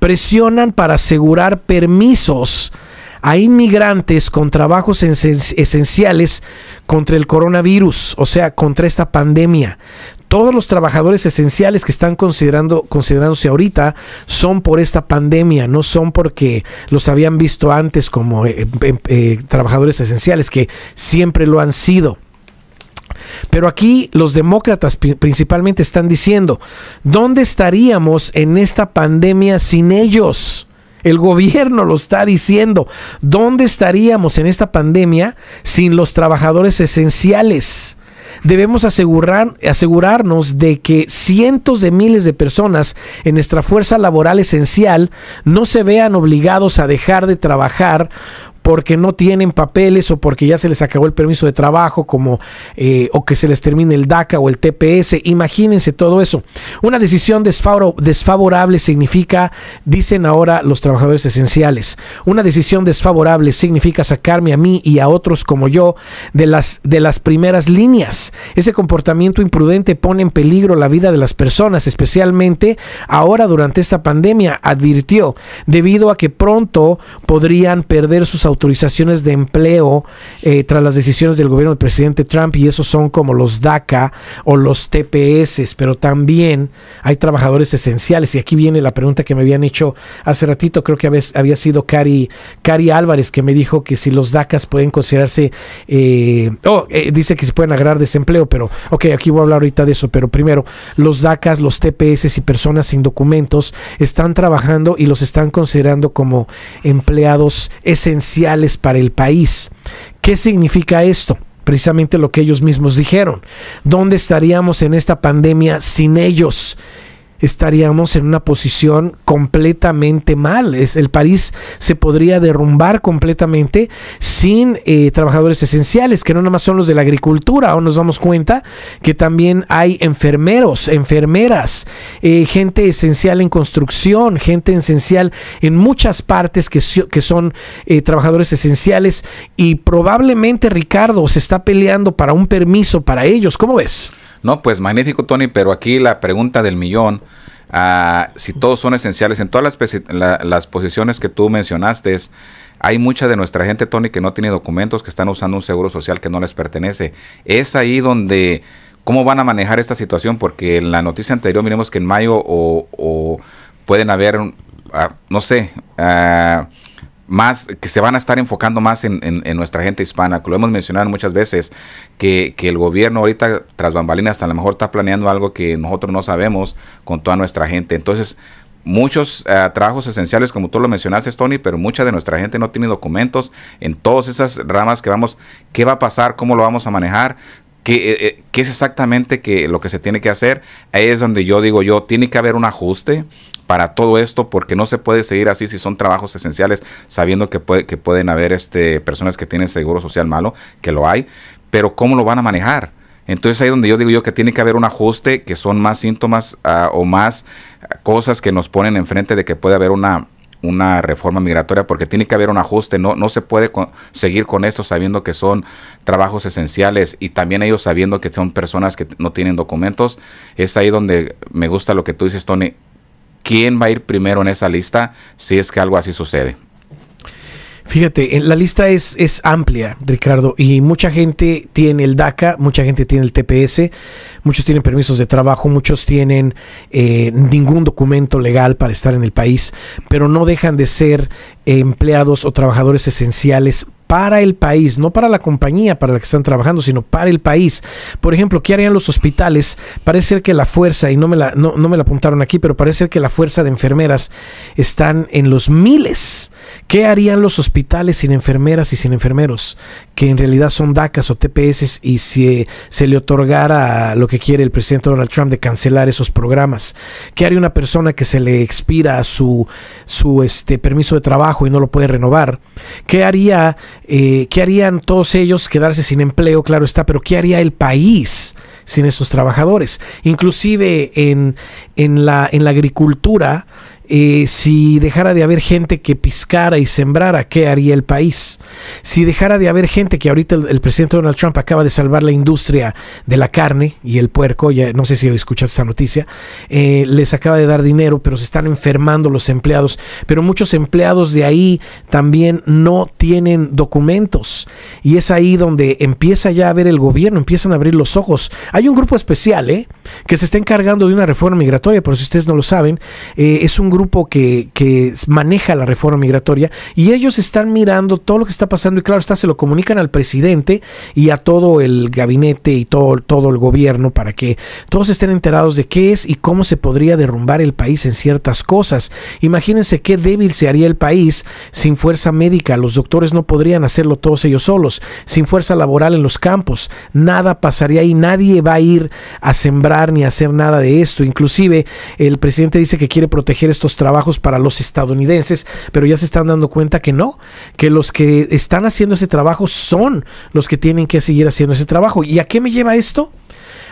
presionan para asegurar permisos a inmigrantes con trabajos esenciales contra el coronavirus, o sea, contra esta pandemia. Todos los trabajadores esenciales que están considerando, considerándose ahorita son por esta pandemia, no son porque los habían visto antes como eh, eh, eh, trabajadores esenciales, que siempre lo han sido. Pero aquí los demócratas principalmente están diciendo, ¿dónde estaríamos en esta pandemia sin ellos? El gobierno lo está diciendo. ¿Dónde estaríamos en esta pandemia sin los trabajadores esenciales? Debemos asegurar, asegurarnos de que cientos de miles de personas en nuestra fuerza laboral esencial no se vean obligados a dejar de trabajar porque no tienen papeles o porque ya se les acabó el permiso de trabajo, como eh, o que se les termine el DACA o el TPS. Imagínense todo eso. Una decisión desfavorable significa, dicen ahora los trabajadores esenciales, una decisión desfavorable significa sacarme a mí y a otros como yo de las, de las primeras líneas. Ese comportamiento imprudente pone en peligro la vida de las personas, especialmente ahora durante esta pandemia, advirtió, debido a que pronto podrían perder sus autorizaciones de empleo eh, tras las decisiones del gobierno del presidente Trump y esos son como los DACA o los TPS, pero también hay trabajadores esenciales. Y aquí viene la pregunta que me habían hecho hace ratito, creo que había, sido Cari, Cari Álvarez que me dijo que si los DACAs pueden considerarse, eh, oh, eh, dice que se pueden agarrar desempleo, pero ok, aquí voy a hablar ahorita de eso, pero primero, los DACAs, los TPS y personas sin documentos están trabajando y los están considerando como empleados esenciales para el país. ¿Qué significa esto? Precisamente lo que ellos mismos dijeron. ¿Dónde estaríamos en esta pandemia sin ellos? Estaríamos en una posición completamente mal. Es, el país se podría derrumbar completamente sin eh, trabajadores esenciales, que no nada más son los de la agricultura. Ahora nos damos cuenta que también hay enfermeros, enfermeras, eh, gente esencial en construcción, gente esencial en muchas partes que, que son eh, trabajadores esenciales y probablemente Ricardo se está peleando para un permiso para ellos. ¿Cómo ves? No, pues magnífico, Tony, pero aquí la pregunta del millón, ah, si todos son esenciales, en todas las, posiciones que tú mencionaste, hay mucha de nuestra gente, Tony, que no tiene documentos, que están usando un seguro social que no les pertenece. Es ahí donde, ¿cómo van a manejar esta situación? Porque en la noticia anterior miremos que en mayo o, pueden haber, ah, no sé, uh, más, que se van a estar enfocando más en, nuestra gente hispana. Lo hemos mencionado muchas veces, que, el gobierno ahorita, tras bambalinas, a lo mejor está planeando algo que nosotros no sabemos con toda nuestra gente. Entonces, muchos eh, trabajos esenciales, como tú lo mencionaste, Tony, pero mucha de nuestra gente no tiene documentos en todas esas ramas que vamos, qué va a pasar, cómo lo vamos a manejar. ¿Qué, eh, eh, ¿Qué, es exactamente que, lo que se tiene que hacer? Ahí es donde yo digo yo, tiene que haber un ajuste para todo esto porque no se puede seguir así si son trabajos esenciales sabiendo que, puede, que pueden haber este, personas que tienen seguro social malo, que lo hay, pero ¿cómo lo van a manejar? Entonces ahí donde yo digo yo que tiene que haber un ajuste, que son más síntomas ah, o más cosas que nos ponen enfrente de que puede haber una, una reforma migratoria porque tiene que haber un ajuste, no, no se puede seguir con esto sabiendo que son trabajos esenciales y también ellos sabiendo que son personas que no tienen documentos, es ahí donde me gusta lo que tú dices, Tony, quién va a ir primero en esa lista si es que algo así sucede. Fíjate, la lista es, es amplia, Ricardo, y mucha gente tiene el DACA, mucha gente tiene el TPS, muchos tienen permisos de trabajo, muchos tienen eh, ningún documento legal para estar en el país, pero no dejan de ser empleados o trabajadores esenciales para el país, no para la compañía para la que están trabajando, sino para el país. Por ejemplo, ¿qué harían los hospitales? Parece ser que la fuerza, y no me la, no, me la apuntaron aquí, pero parece ser que la fuerza de enfermeras están en los miles. ¿Qué harían los hospitales sin enfermeras y sin enfermeros? Que en realidad son DACAs o TPS y si se le otorgara lo que quiere el presidente Donald Trump de cancelar esos programas. ¿Qué haría una persona que se le expira su, su este, permiso de trabajo y no lo puede renovar? ¿Qué haría eh, ¿Qué harían todos ellos? Quedarse sin empleo, claro está, pero ¿qué haría el país sin esos trabajadores? Inclusive en, en, la, en la agricultura, eh, si dejara de haber gente que piscara y sembrara, ¿qué haría el país? Si dejara de haber gente que ahorita el, presidente Donald Trump acaba de salvar la industria de la carne y el puerco, ya no sé si escuchaste esa noticia, eh, les acaba de dar dinero, pero se están enfermando los empleados, pero muchos empleados de ahí también no tienen documentos y es ahí donde empieza ya a ver el gobierno, empiezan a abrir los ojos. Hay un grupo especial, ¿eh? que se está encargando de una reforma migratoria, por si ustedes no lo saben, eh, es un grupo grupo que, que, maneja la reforma migratoria y ellos están mirando todo lo que está pasando y claro está, se lo comunican al presidente y a todo el gabinete y todo, todo el gobierno para que todos estén enterados de qué es y cómo se podría derrumbar el país en ciertas cosas. Imagínense qué débil se haría el país sin fuerza médica, los doctores no podrían hacerlo todos ellos solos, sin fuerza laboral en los campos, nada pasaría y nadie va a ir a sembrar ni a hacer nada de esto. Inclusive el presidente dice que quiere proteger estos trabajos para los estadounidenses, pero ya se están dando cuenta que no, que los que están haciendo ese trabajo son los que tienen que seguir haciendo ese trabajo. ¿Y a qué me lleva esto?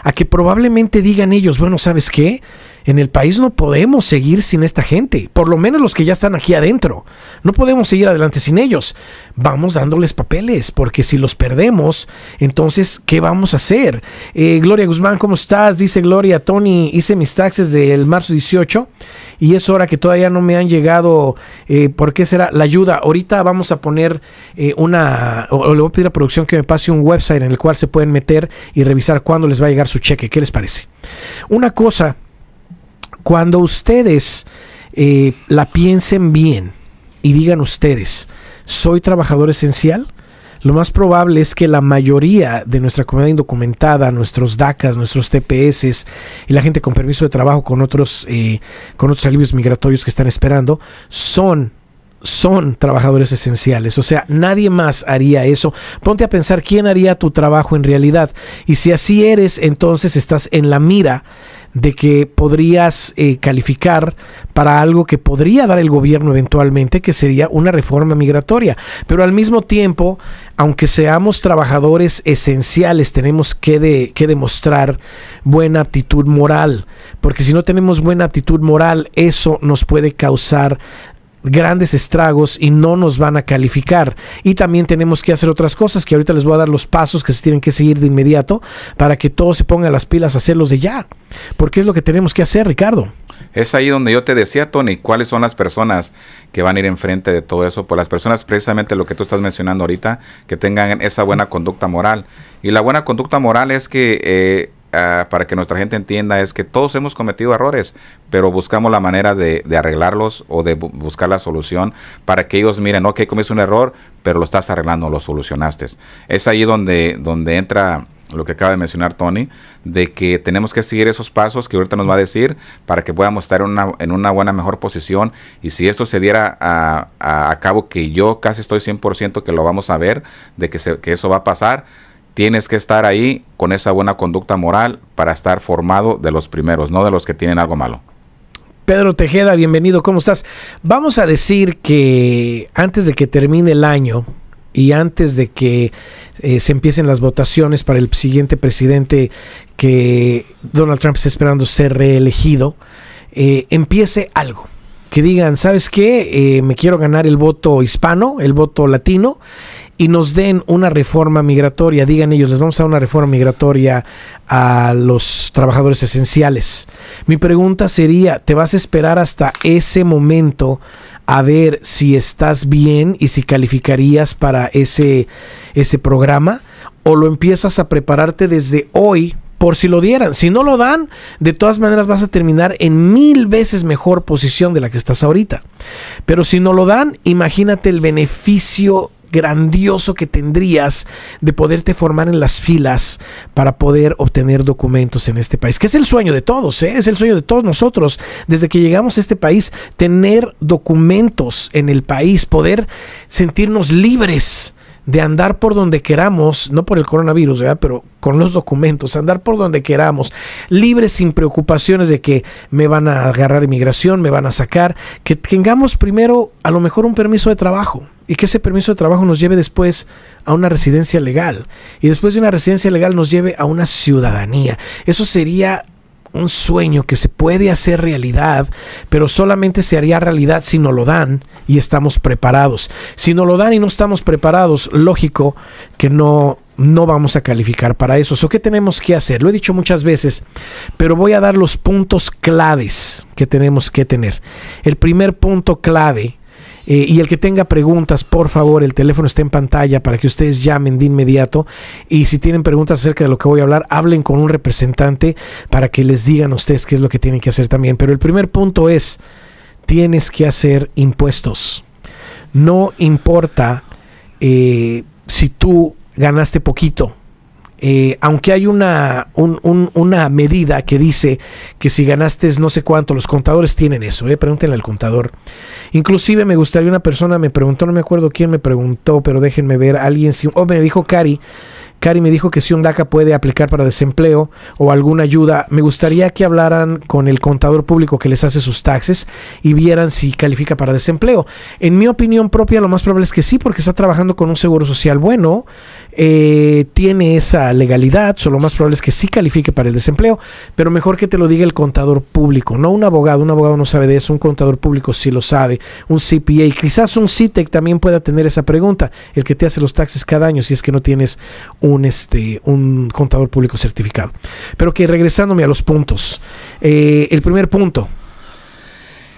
A que probablemente digan ellos, bueno, ¿sabes qué? En el país no podemos seguir sin esta gente, por lo menos los que ya están aquí adentro. No podemos seguir adelante sin ellos. Vamos dándoles papeles, porque si los perdemos, entonces, ¿qué vamos a hacer? Eh, Gloria Guzmán, ¿cómo estás? Dice Gloria, Tony, hice mis taxes del marzo 18 y es hora que todavía no me han llegado, eh, ¿por qué será? La ayuda. Ahorita vamos a poner eh, una, o, le voy a pedir a producción que me pase un website en el cual se pueden meter y revisar cuándo les va a llegar su cheque. ¿Qué les parece? Una cosa cuando ustedes eh, la piensen bien y digan ustedes, soy trabajador esencial, lo más probable es que la mayoría de nuestra comunidad indocumentada, nuestros DACAs, nuestros TPS y la gente con permiso de trabajo con otros, eh, con otros alivios migratorios que están esperando, son son trabajadores esenciales. O sea, nadie más haría eso. Ponte a pensar quién haría tu trabajo en realidad. Y si así eres, entonces estás en la mira de que podrías eh, calificar para algo que podría dar el gobierno eventualmente, que sería una reforma migratoria. Pero al mismo tiempo, aunque seamos trabajadores esenciales, tenemos que, que demostrar buena aptitud moral, porque si no tenemos buena aptitud moral, eso nos puede causar grandes estragos y no nos van a calificar. Y también tenemos que hacer otras cosas que ahorita les voy a dar los pasos que se tienen que seguir de inmediato para que todos se pongan las pilas a hacerlos de ya. Porque es lo que tenemos que hacer, Ricardo. Es ahí donde yo te decía, Tony, cuáles son las personas que van a ir enfrente de todo eso. Pues las personas, precisamente lo que tú estás mencionando ahorita, que tengan esa buena conducta moral. Y la buena conducta moral es que eh, Ah, para que nuestra gente entienda es que todos hemos cometido errores, pero buscamos la manera de, arreglarlos o de buscar la solución para que ellos miren, ok, cometiste un error, pero lo estás arreglando, lo solucionaste. Es ahí donde, donde entra lo que acaba de mencionar Tony, de que tenemos que seguir esos pasos que ahorita nos va a decir para que podamos estar en una, en una buena, mejor posición. Y si esto se diera a, a, cabo, que yo casi estoy 100% que lo vamos a ver, de que, se, que eso va a pasar, tienes que estar ahí con esa buena conducta moral para estar formado de los primeros, no de los que tienen algo malo. Pedro Tejeda, bienvenido, ¿cómo estás? Vamos a decir que antes de que termine el año y antes de que eh, se empiecen las votaciones para el siguiente presidente que Donald Trump está esperando ser reelegido, eh, empiece algo. Que digan, ¿sabes qué? Eh, me quiero ganar el voto hispano, el voto latino, y nos den una reforma migratoria, digan ellos, les vamos a dar una reforma migratoria a los trabajadores esenciales. Mi pregunta sería, ¿te vas a esperar hasta ese momento a ver si estás bien y si calificarías para ese, ese programa? ¿O lo empiezas a prepararte desde hoy por si lo dieran. Si no lo dan, de todas maneras vas a terminar en mil veces mejor posición de la que estás ahorita. Pero si no lo dan, imagínate el beneficio grandioso que tendrías de poderte formar en las filas para poder obtener documentos en este país, que es el sueño de todos, ¿eh? es el sueño de todos nosotros, desde que llegamos a este país, tener documentos en el país, poder sentirnos libres de andar por donde queramos, no por el coronavirus, pero con los documentos, andar por donde queramos, libres sin preocupaciones de que me van a agarrar inmigración, me van a sacar, que tengamos primero a lo mejor un permiso de trabajo y que ese permiso de trabajo nos lleve después a una residencia legal y después de una residencia legal nos lleve a una ciudadanía. Eso sería un sueño que se puede hacer realidad, pero solamente se haría realidad si no lo dan y estamos preparados. Si no lo dan y no estamos preparados, lógico que no no vamos a calificar para eso. ¿So qué tenemos que hacer? Lo he dicho muchas veces, pero voy a dar los puntos claves que tenemos que tener. El primer punto clave eh, y el que tenga preguntas, por favor, el teléfono está en pantalla para que ustedes llamen de inmediato. Y si tienen preguntas acerca de lo que voy a hablar, hablen con un representante para que les digan a ustedes qué es lo que tienen que hacer también. Pero el primer punto es, tienes que hacer impuestos. No importa eh, si tú ganaste poquito eh, aunque hay una, una medida que dice que si ganaste no sé cuánto, los contadores tienen eso, eh, pregúntenle al contador. Inclusive me gustaría una persona me preguntó, no me acuerdo quién me preguntó, pero déjenme ver, alguien, o me dijo Cari, Cari me dijo que si un DACA puede aplicar para desempleo o alguna ayuda, me gustaría que hablaran con el contador público que les hace sus taxes y vieran si califica para desempleo. En mi opinión propia, lo más probable es que sí, porque está trabajando con un seguro social bueno, eh, tiene esa legalidad, solo lo más probable es que sí califique para el desempleo, pero mejor que te lo diga el contador público, no un abogado, un abogado no sabe de eso, un contador público sí lo sabe, un CPA, quizás un CITEC también pueda tener esa pregunta, el que te hace los taxes cada año si es que no tienes un, este, un contador público certificado. Pero que regresándome a los puntos, eh, el primer punto,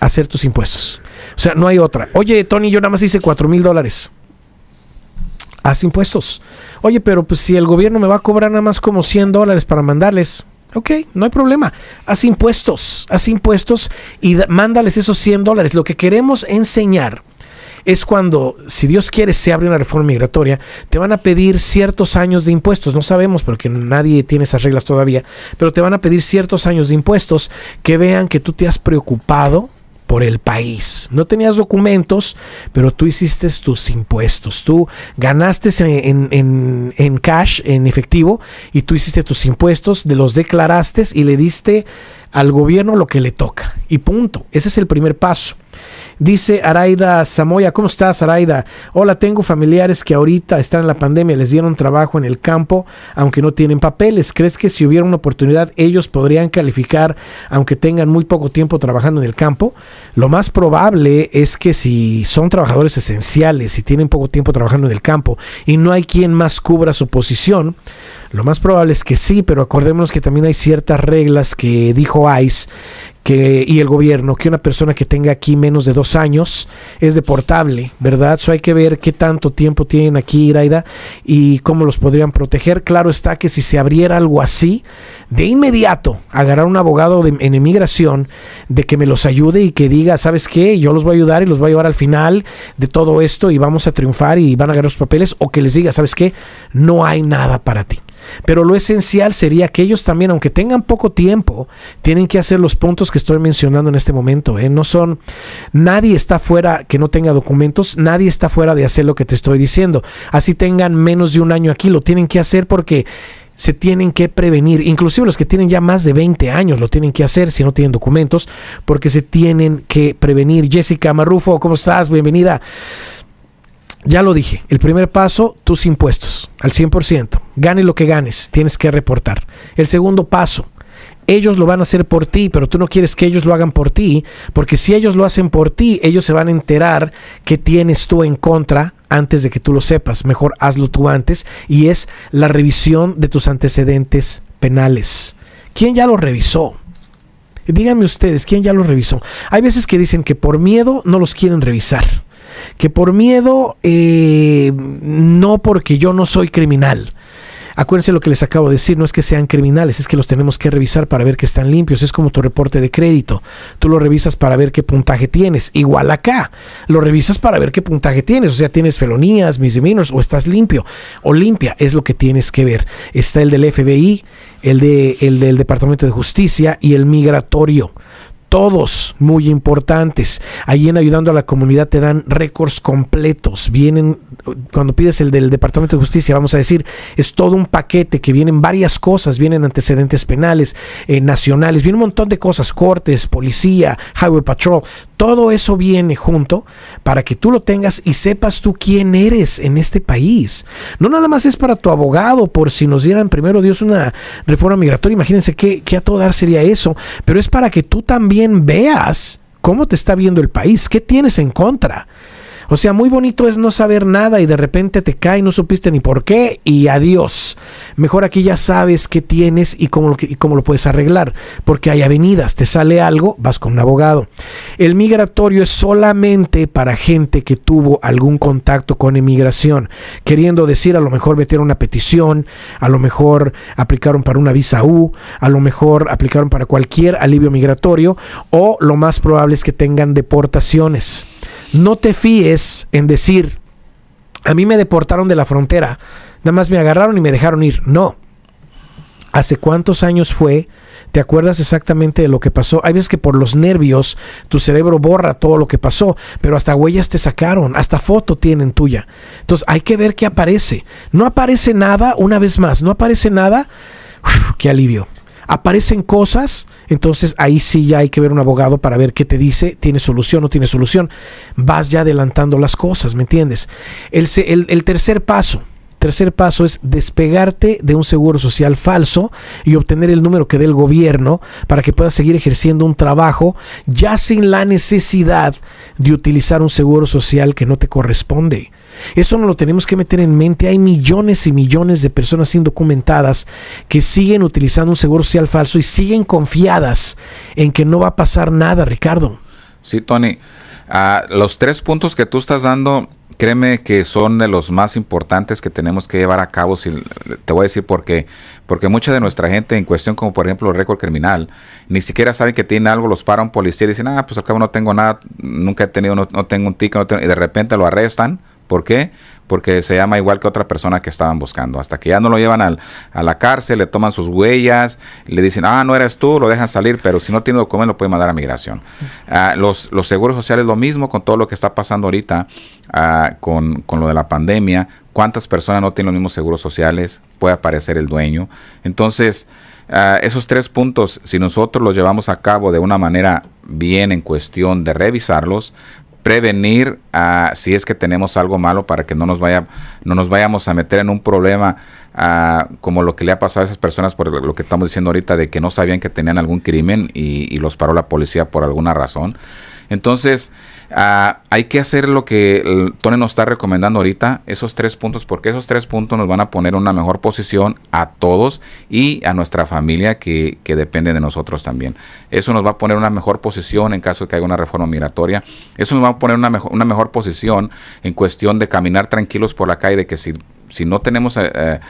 hacer tus impuestos. O sea, no hay otra. Oye, Tony, yo nada más hice cuatro mil dólares haz impuestos. Oye, pero pues si el gobierno me va a cobrar nada más como 100 dólares para mandarles, ok, no hay problema. Haz impuestos, haz impuestos y mándales esos 100 dólares. Lo que queremos enseñar es cuando, si Dios quiere, se abre una reforma migratoria, te van a pedir ciertos años de impuestos. No sabemos porque nadie tiene esas reglas todavía, pero te van a pedir ciertos años de impuestos que vean que tú te has preocupado por el país. No tenías documentos, pero tú hiciste tus impuestos. Tú ganaste en, en, cash, en efectivo, y tú hiciste tus impuestos, los declaraste y le diste al gobierno lo que le toca. Y punto. Ese es el primer paso. Dice Araida Samoya, ¿cómo estás Araida? Hola, tengo familiares que ahorita están en la pandemia, les dieron trabajo en el campo, aunque no tienen papeles. ¿Crees que si hubiera una oportunidad ellos podrían calificar, aunque tengan muy poco tiempo trabajando en el campo? Lo más probable es que si son trabajadores esenciales y tienen poco tiempo trabajando en el campo y no hay quien más cubra su posición, lo más probable es que sí, pero acordémonos que también hay ciertas reglas que dijo ICE que, y el gobierno que una persona que tenga aquí menos de dos años es deportable, ¿verdad? Eso hay que ver qué tanto tiempo tienen aquí, Iraida, y cómo los podrían proteger. Claro está que si se abriera algo así, de inmediato agarrar un abogado de, en emigración de que me los ayude y que diga, ¿sabes qué? Yo los voy a ayudar y los voy a llevar al final de todo esto y vamos a triunfar y van a agarrar los papeles, o que les diga, ¿sabes qué? No hay nada para ti. Pero lo esencial sería que ellos también, aunque tengan poco tiempo, tienen que hacer los puntos que estoy mencionando en este momento. ¿eh? No son, nadie está fuera que no tenga documentos, nadie está fuera de hacer lo que te estoy diciendo. Así tengan menos de un año aquí, lo tienen que hacer porque se tienen que prevenir. Inclusive los que tienen ya más de 20 años lo tienen que hacer si no tienen documentos, porque se tienen que prevenir. Jessica Marrufo, ¿cómo estás? Bienvenida. Ya lo dije, el primer paso, tus impuestos, al 100%. Gane lo que ganes, tienes que reportar. El segundo paso, ellos lo van a hacer por ti, pero tú no quieres que ellos lo hagan por ti, porque si ellos lo hacen por ti, ellos se van a enterar que tienes tú en contra antes de que tú lo sepas. Mejor hazlo tú antes y es la revisión de tus antecedentes penales. ¿Quién ya lo revisó? Díganme ustedes, ¿quién ya lo revisó? Hay veces que dicen que por miedo no los quieren revisar que por miedo, eh, no porque yo no soy criminal. Acuérdense lo que les acabo de decir, no es que sean criminales, es que los tenemos que revisar para ver que están limpios. Es como tu reporte de crédito. Tú lo revisas para ver qué puntaje tienes. Igual acá, lo revisas para ver qué puntaje tienes. O sea, tienes felonías, misdemeanors o estás limpio o limpia. Es lo que tienes que ver. Está el del FBI, el, de, el del Departamento de Justicia y el migratorio todos muy importantes. Allí en Ayudando a la Comunidad te dan récords completos. Vienen, cuando pides el del Departamento de Justicia, vamos a decir, es todo un paquete que vienen varias cosas. Vienen antecedentes penales, eh, nacionales, viene un montón de cosas, cortes, policía, Highway Patrol. Todo eso viene junto para que tú lo tengas y sepas tú quién eres en este país. No nada más es para tu abogado, por si nos dieran primero Dios una reforma migratoria. Imagínense qué, qué a todo dar sería eso. Pero es para que tú también veas cómo te está viendo el país, qué tienes en contra. O sea, muy bonito es no saber nada y de repente te cae, no supiste ni por qué y adiós. Mejor aquí ya sabes qué tienes y cómo, cómo lo puedes arreglar, porque hay avenidas, te sale algo, vas con un abogado. El migratorio es solamente para gente que tuvo algún contacto con inmigración, queriendo decir a lo mejor meter una petición, a lo mejor aplicaron para una visa U, a lo mejor aplicaron para cualquier alivio migratorio o lo más probable es que tengan deportaciones. No te fíes en decir, a mí me deportaron de la frontera, nada más me agarraron y me dejaron ir. No. ¿Hace cuántos años fue? ¿Te acuerdas exactamente de lo que pasó? Hay veces que por los nervios tu cerebro borra todo lo que pasó, pero hasta huellas te sacaron, hasta foto tienen tuya. Entonces hay que ver qué aparece. No aparece nada, una vez más, no aparece nada. qué alivio aparecen cosas, entonces ahí sí ya hay que ver un abogado para ver qué te dice, tiene solución o no tiene solución. Vas ya adelantando las cosas, ¿me entiendes? El, el, tercer paso, tercer paso es despegarte de un seguro social falso y obtener el número que dé el gobierno para que puedas seguir ejerciendo un trabajo ya sin la necesidad de utilizar un seguro social que no te corresponde. Eso no lo tenemos que meter en mente. Hay millones y millones de personas indocumentadas que siguen utilizando un seguro social falso y siguen confiadas en que no va a pasar nada, Ricardo. Sí, Tony. Ah, los tres puntos que tú estás dando, créeme que son de los más importantes que tenemos que llevar a cabo. Si, te voy a decir por qué. Porque mucha de nuestra gente en cuestión, como por ejemplo el récord criminal, ni siquiera saben que tiene algo, los para un policía y dicen, ah, pues al cabo no tengo nada, nunca he tenido, no, tengo un ticket, y de repente lo arrestan ¿Por qué? Porque se llama igual que otra persona que estaban buscando. Hasta que ya no lo llevan al, a la cárcel, le toman sus huellas, le dicen, ah, no eres tú, lo dejan salir, pero si no tiene documento lo pueden mandar a migración. Ah, los, los seguros sociales lo mismo con todo lo que está pasando ahorita ah, con, con lo de la pandemia. ¿Cuántas personas no tienen los mismos seguros sociales? Puede aparecer el dueño. Entonces, Uh, esos tres puntos, si nosotros los llevamos a cabo de una manera bien en cuestión de revisarlos, prevenir uh, si es que tenemos algo malo para que no nos vaya no nos vayamos a meter en un problema uh, como lo que le ha pasado a esas personas por lo que estamos diciendo ahorita de que no sabían que tenían algún crimen y los paró la policía por alguna razón entonces Ah, hay que hacer lo que Tony nos está recomendando ahorita, esos tres puntos, porque esos tres puntos nos van a poner una mejor posición a todos y a nuestra familia que, que depende de nosotros también. Eso nos va a poner una mejor posición en caso de que haya una reforma migratoria. Eso nos va a poner una mejor, una mejor posición en cuestión de caminar tranquilos por la calle, de que si si no tenemos, eh, eh,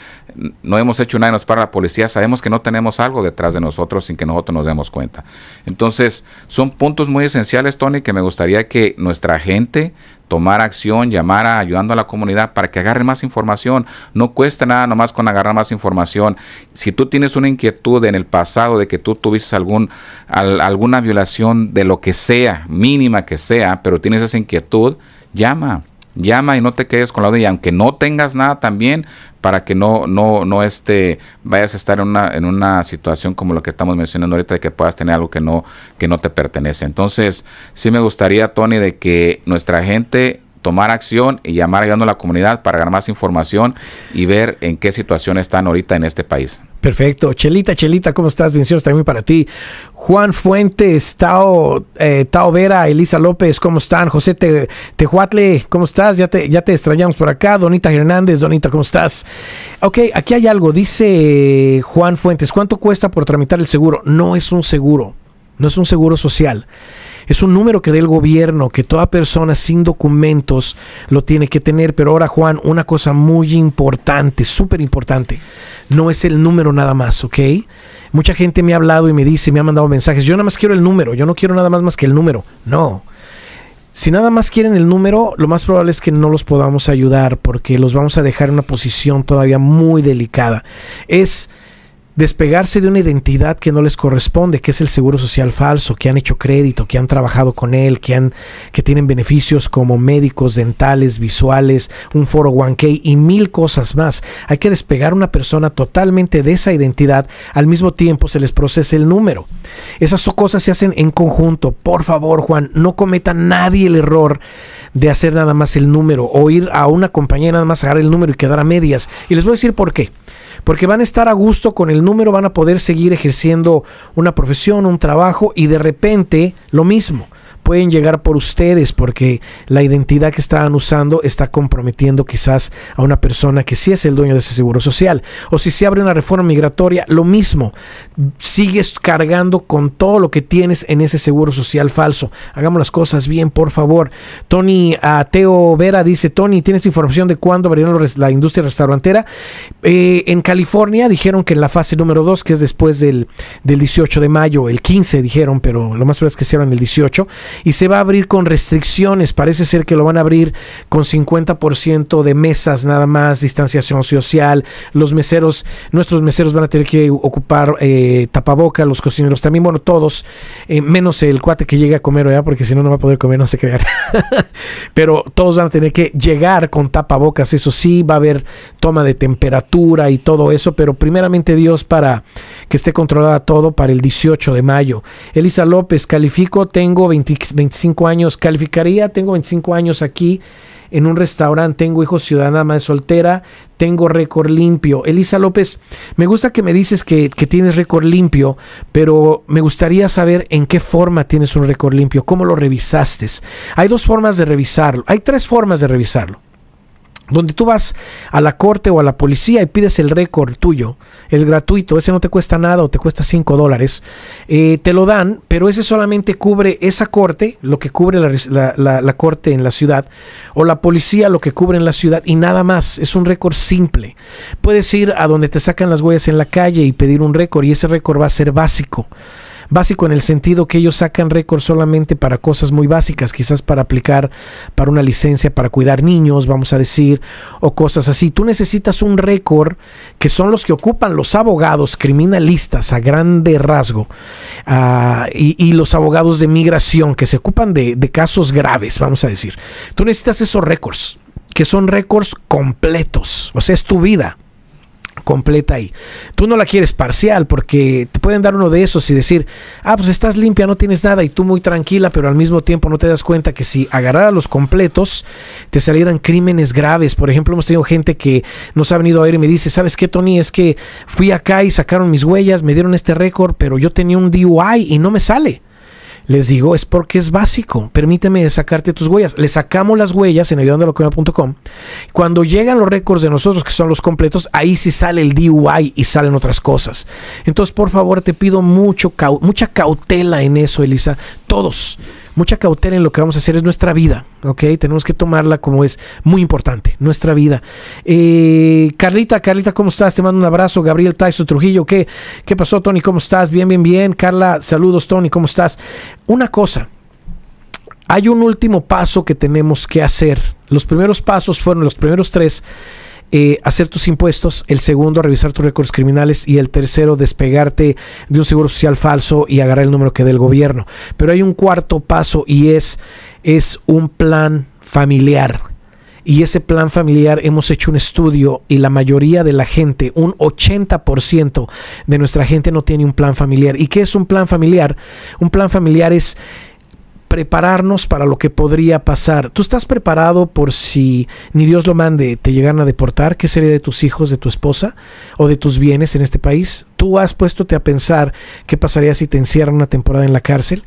no hemos hecho nada nos para la policía, sabemos que no tenemos algo detrás de nosotros sin que nosotros nos demos cuenta. Entonces, son puntos muy esenciales, Tony, que me gustaría que nuestra gente tomara acción, llamara ayudando a la comunidad para que agarre más información. No cuesta nada nomás con agarrar más información. Si tú tienes una inquietud en el pasado de que tú tuviste algún, alguna violación de lo que sea, mínima que sea, pero tienes esa inquietud, llama llama y no te quedes con la duda. Y aunque no tengas nada también para que no no no este vayas a estar en una en una situación como lo que estamos mencionando ahorita de que puedas tener algo que no que no te pertenece. Entonces sí me gustaría Tony de que nuestra gente tomar acción y llamar ayudando a la comunidad para ganar más información y ver en qué situación están ahorita en este país. Perfecto. Chelita, Chelita, ¿cómo estás? Bendiciones también para ti. Juan Fuentes, Tao, eh, Tao Vera, Elisa López, ¿cómo están? José Te, Tejuatle, ¿cómo estás? Ya te, ya te extrañamos por acá. Donita Hernández, Donita, ¿cómo estás? Ok, aquí hay algo. Dice Juan Fuentes, ¿cuánto cuesta por tramitar el seguro? No es un seguro, no es un seguro social. Es un número que dé el gobierno, que toda persona sin documentos lo tiene que tener. Pero ahora, Juan, una cosa muy importante, súper importante. No es el número nada más, ¿ok? Mucha gente me ha hablado y me dice, me ha mandado mensajes. Yo nada más quiero el número, yo no quiero nada más más que el número. No. Si nada más quieren el número, lo más probable es que no los podamos ayudar porque los vamos a dejar en una posición todavía muy delicada. Es despegarse de una identidad que no les corresponde, que es el seguro social falso, que han hecho crédito, que han trabajado con él, que, han, que tienen beneficios como médicos, dentales, visuales, un foro 1K y mil cosas más. Hay que despegar a una persona totalmente de esa identidad, al mismo tiempo se les procesa el número. Esas cosas se hacen en conjunto. Por favor, Juan, no cometa nadie el error de hacer nada más el número o ir a una compañía nada más agarrar el número y quedar a medias. Y les voy a decir por qué porque van a estar a gusto con el número, van a poder seguir ejerciendo una profesión, un trabajo y de repente lo mismo pueden llegar por ustedes porque la identidad que estaban usando está comprometiendo quizás a una persona que sí es el dueño de ese seguro social. O si se abre una reforma migratoria, lo mismo. Sigues cargando con todo lo que tienes en ese seguro social falso. Hagamos las cosas bien, por favor. Tony Teo Vera dice, Tony, ¿tienes información de cuándo abrieron la industria restaurantera? Eh, en California dijeron que en la fase número 2, que es después del, del 18 de mayo, el 15 dijeron, pero lo más probable es que en el 18, y se va a abrir con restricciones. Parece ser que lo van a abrir con 50% de mesas nada más, distanciación social. Los meseros, nuestros meseros van a tener que ocupar eh, tapaboca, los cocineros también, bueno, todos, eh, menos el cuate que llegue a comer, ¿verdad? Porque si no, no va a poder comer, no se crean. Pero todos van a tener que llegar con tapabocas, eso sí, va a haber toma de temperatura y todo eso, pero primeramente Dios para que esté controlada todo para el 18 de mayo. Elisa López, califico, tengo 20, 25 años, calificaría, tengo 25 años aquí en un restaurante, tengo hijos ciudadana más soltera, tengo récord limpio. Elisa López, me gusta que me dices que, que tienes récord limpio, pero me gustaría saber en qué forma tienes un récord limpio, cómo lo revisaste. Hay dos formas de revisarlo, hay tres formas de revisarlo donde tú vas a la corte o a la policía y pides el récord tuyo, el gratuito, ese no te cuesta nada o te cuesta 5 dólares, eh, te lo dan, pero ese solamente cubre esa corte, lo que cubre la, la, corte en la ciudad, o la policía lo que cubre en la ciudad y nada más, es un récord simple. Puedes ir a donde te sacan las huellas en la calle y pedir un récord y ese récord va a ser básico básico en el sentido que ellos sacan récord solamente para cosas muy básicas, quizás para aplicar para una licencia para cuidar niños, vamos a decir, o cosas así. Tú necesitas un récord que son los que ocupan los abogados criminalistas a grande rasgo ah, y, los abogados de migración que se ocupan de, de casos graves, vamos a decir. Tú necesitas esos récords, que son récords completos, o sea, es tu vida completa ahí. Tú no la quieres parcial porque te pueden dar uno de esos y decir, ah, pues estás limpia, no tienes nada y tú muy tranquila, pero al mismo tiempo no te das cuenta que si agarrara los completos te salieran crímenes graves. Por ejemplo, hemos tenido gente que nos ha venido a ver y me dice, ¿sabes qué, Tony? Es que fui acá y sacaron mis huellas, me dieron este récord, pero yo tenía un DUI y no me sale. Les digo, es porque es básico. Permíteme sacarte tus huellas. Le sacamos las huellas en ayudandoloquema.com. Cuando llegan los récords de nosotros, que son los completos, ahí sí sale el DUI y salen otras cosas. Entonces, por favor, te pido mucho, mucha cautela en eso, Elisa. Todos mucha cautela en lo que vamos a hacer, es nuestra vida, ¿ok? Tenemos que tomarla como es muy importante, nuestra vida. Eh, Carlita, Carlita, ¿cómo estás? Te mando un abrazo. Gabriel Taiso Trujillo, ¿qué, ¿qué pasó, Tony? ¿Cómo estás? Bien, bien, bien. Carla, saludos, Tony, ¿cómo estás? Una cosa, hay un último paso que tenemos que hacer. Los primeros pasos fueron los primeros tres eh, hacer tus impuestos, el segundo, revisar tus récords criminales y el tercero, despegarte de un seguro social falso y agarrar el número que dé el gobierno. Pero hay un cuarto paso y es, es un plan familiar. Y ese plan familiar hemos hecho un estudio y la mayoría de la gente, un 80% de nuestra gente no tiene un plan familiar. ¿Y qué es un plan familiar? Un plan familiar es prepararnos para lo que podría pasar. ¿Tú estás preparado por si ni Dios lo mande, te llegan a deportar? ¿Qué sería de tus hijos, de tu esposa o de tus bienes en este país? ¿Tú has puestote a pensar qué pasaría si te encierran una temporada en la cárcel?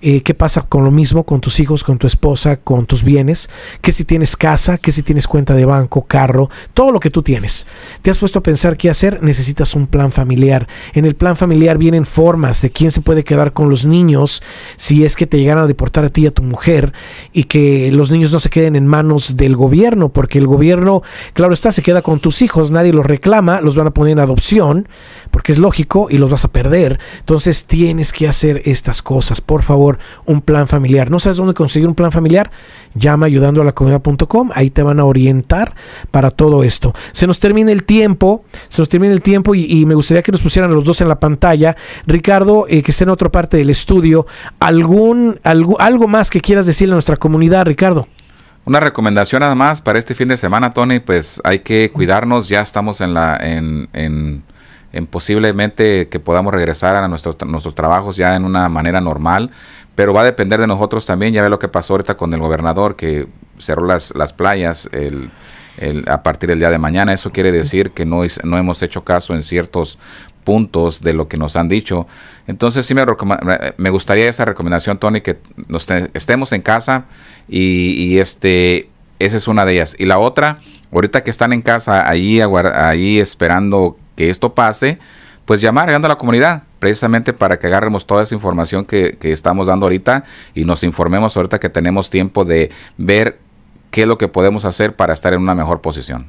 Eh, ¿Qué pasa con lo mismo con tus hijos, con tu esposa, con tus bienes? ¿Qué si tienes casa? ¿Qué si tienes cuenta de banco, carro? Todo lo que tú tienes. ¿Te has puesto a pensar qué hacer? Necesitas un plan familiar. En el plan familiar vienen formas de quién se puede quedar con los niños si es que te llegaran a deportar a ti y a tu mujer y que los niños no se queden en manos del gobierno, porque el gobierno, claro está, se queda con tus hijos, nadie los reclama, los van a poner en adopción, porque es lógico y los vas a perder. Entonces tienes que hacer estas cosas. Por favor, un plan familiar. ¿No sabes dónde conseguir un plan familiar? Llama ayudando a la comunidad.com. Ahí te van a orientar para todo esto. Se nos termina el tiempo. Se nos termina el tiempo y, me gustaría que nos pusieran los dos en la pantalla. Ricardo, eh, que esté en otra parte del estudio. ¿Algún, algo, algo más que quieras decirle a nuestra comunidad, Ricardo? Una recomendación nada más para este fin de semana, Tony, pues hay que cuidarnos, ya estamos en la en, en, posiblemente que podamos regresar a nuestros, nuestros trabajos ya en una manera normal, pero va a depender de nosotros también, ya ve lo que pasó ahorita con el gobernador que cerró las, las playas el, el, a partir del día de mañana, eso quiere decir que no, no hemos hecho caso en ciertos puntos de lo que nos han dicho. Entonces sí me, me gustaría esa recomendación, Tony, que nos estemos en casa y, este, esa es una de ellas. Y la otra, ahorita que están en casa ahí, ahí esperando que esto pase, pues llamar, llegando a la comunidad, precisamente para que agarremos toda esa información que, que estamos dando ahorita y nos informemos ahorita que tenemos tiempo de ver qué es lo que podemos hacer para estar en una mejor posición.